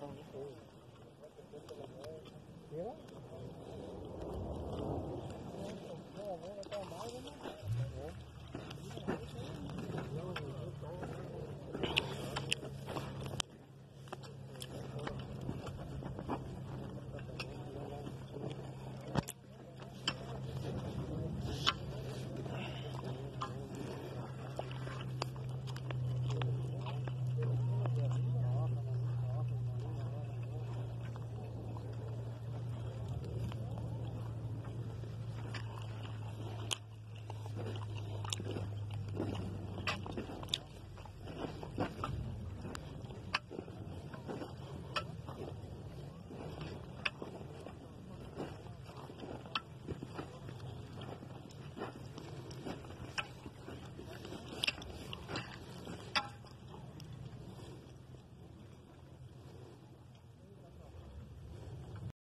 Yeah.